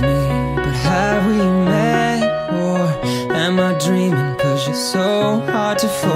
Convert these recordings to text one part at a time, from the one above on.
me, but have we met? Or am I dreaming? Cause you're so hard to fall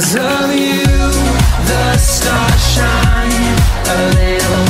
Because of you, the stars shine a little